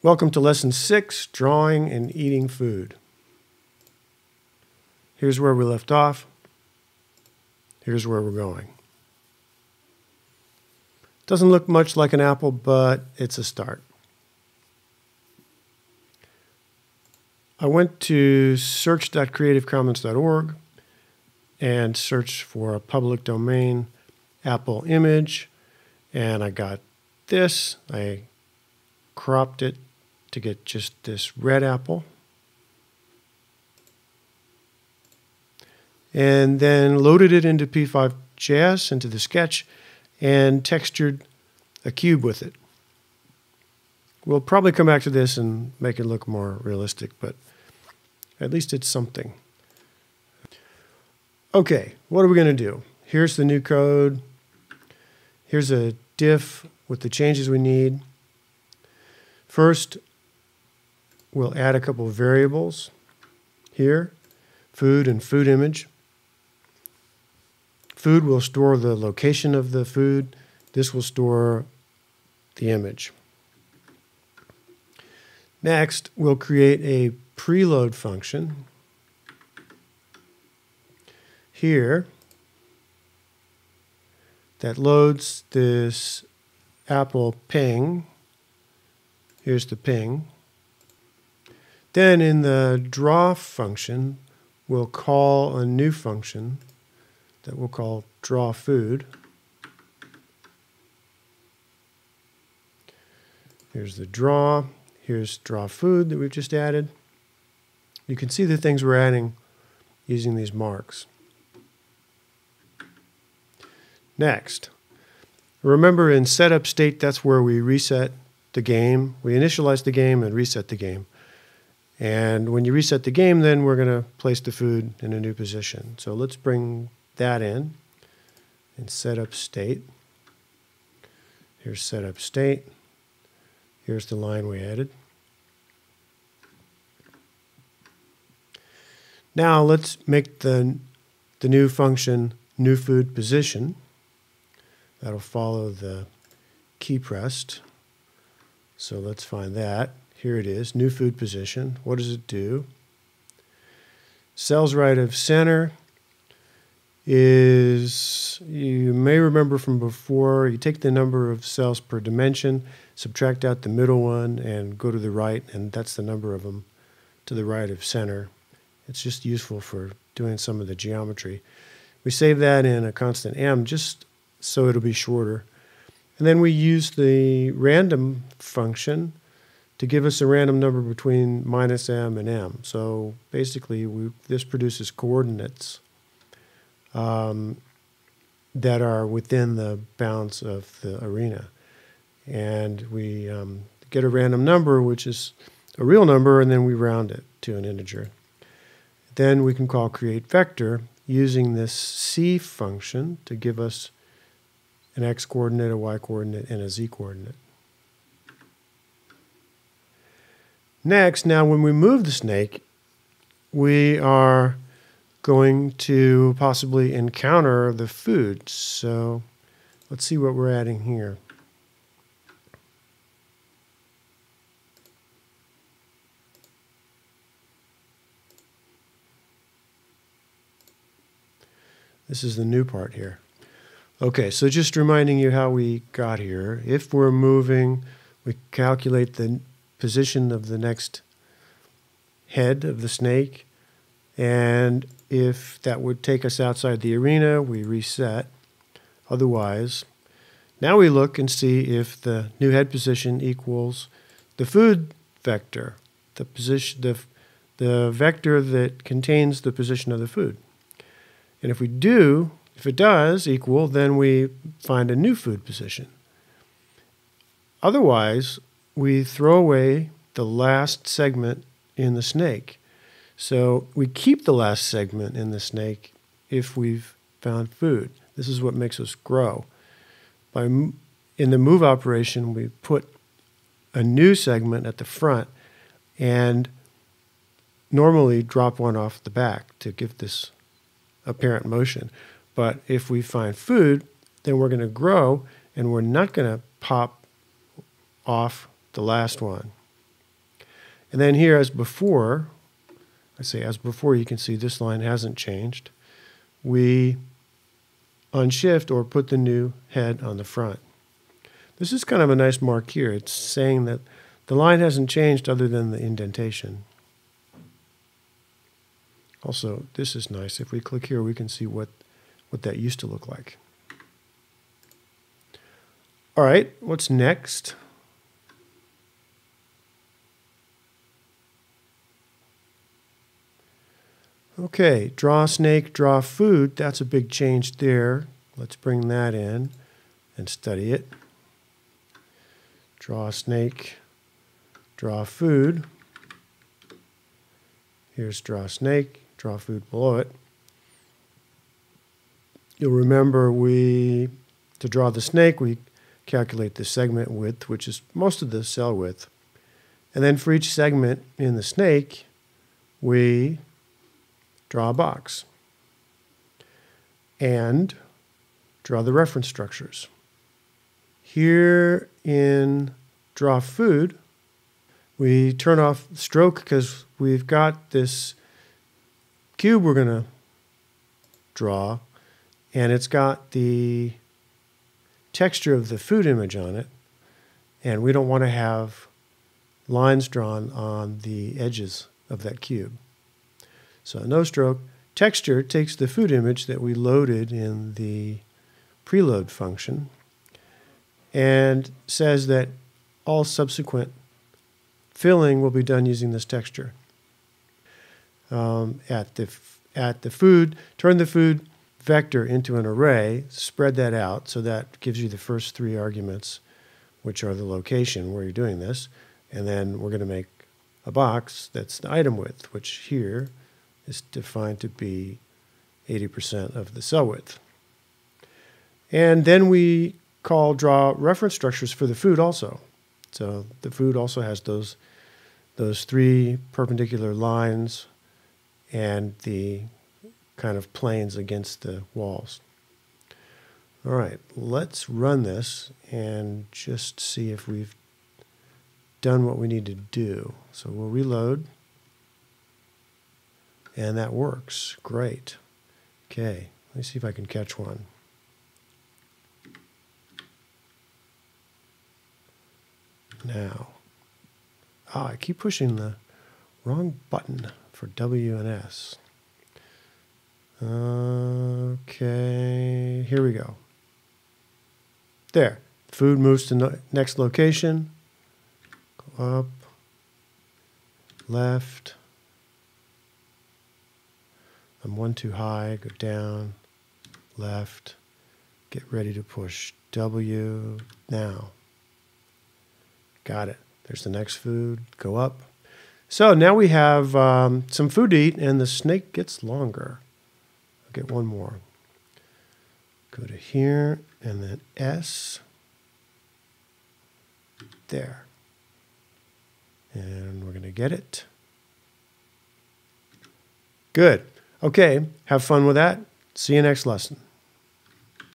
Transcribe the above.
Welcome to Lesson 6, Drawing and Eating Food. Here's where we left off. Here's where we're going. Doesn't look much like an apple, but it's a start. I went to search.creativecommons.org and searched for a public domain Apple image, and I got this. I cropped it to get just this red apple. And then loaded it into p5.js, into the sketch, and textured a cube with it. We'll probably come back to this and make it look more realistic, but at least it's something. Okay, what are we going to do? Here's the new code. Here's a diff with the changes we need. First, we'll add a couple variables here, food and food image. Food will store the location of the food. This will store the image. Next, we'll create a preload function here that loads this apple PNG. Here's the PNG. Then in the draw function, we'll call a new function that we'll call draw food. Here's the draw. Here's draw food that we've just added. You can see the things we're adding using these marks. Next, remember in setup state, that's where we reset the game. We initialize the game and reset the game. And when you reset the game, then we're going to place the food in a new position. So let's bring that in and set up state. Here's setup state. Here's the line we added. Now let's make the, the new function new food position. That'll follow the key pressed. So let's find that. Here it is, new food position. What does it do? Cells right of center is, you may remember from before, you take the number of cells per dimension, subtract out the middle one, and go to the right, and that's the number of them to the right of center. It's just useful for doing some of the geometry. We save that in a constant m just so it'll be shorter. And then we use the random function to give us a random number between minus m and m. So basically, we, this produces coordinates um, that are within the bounds of the arena. And we um, get a random number, which is a real number, and then we round it to an integer. Then we can call create vector using this c function to give us an x coordinate, a y coordinate, and a z coordinate. Next, now when we move the snake, we are going to possibly encounter the food. So let's see what we're adding here. This is the new part here. Okay, so just reminding you how we got here. If we're moving, we calculate the position of the next head of the snake. And if that would take us outside the arena, we reset. Otherwise, now we look and see if the new head position equals the food vector, the position, the, the vector that contains the position of the food. And if we do, if it does equal, then we find a new food position. Otherwise, we throw away the last segment in the snake. So we keep the last segment in the snake if we've found food. This is what makes us grow. By in the move operation, we put a new segment at the front and normally drop one off the back to give this apparent motion. But if we find food, then we're going to grow and we're not going to pop off the last one. And then here, as before, I say as before, you can see this line hasn't changed. We unshift or put the new head on the front. This is kind of a nice mark here. It's saying that the line hasn't changed other than the indentation. Also, this is nice. If we click here, we can see what, what that used to look like. All right, what's next? Okay, draw snake, draw food. That's a big change there. Let's bring that in and study it. Draw snake, draw food. Here's draw snake, draw food below it. You'll remember we, to draw the snake, we calculate the segment width, which is most of the cell width. And then for each segment in the snake, we draw a box, and draw the reference structures. Here in Draw Food, we turn off stroke because we've got this cube we're going to draw, and it's got the texture of the food image on it, and we don't want to have lines drawn on the edges of that cube. So no stroke. Texture takes the food image that we loaded in the preload function and says that all subsequent filling will be done using this texture. Um, at the at the food, turn the food vector into an array, spread that out, so that gives you the first three arguments, which are the location where you're doing this, and then we're going to make a box that's the item width, which here is defined to be 80% of the cell width. And then we call draw reference structures for the food also. So the food also has those, those three perpendicular lines and the kind of planes against the walls. All right, let's run this and just see if we've done what we need to do. So we'll reload. And that works. Great. Okay, let me see if I can catch one. Now, oh, I keep pushing the wrong button for W and S. Okay, here we go. There, food moves to no next location. Go up, left, I'm one too high, go down, left, get ready to push W now. Got it. There's the next food, go up. So now we have um, some food to eat and the snake gets longer. I'll get one more. Go to here and then S. There. And we're going to get it. Good. Okay, have fun with that. See you next lesson.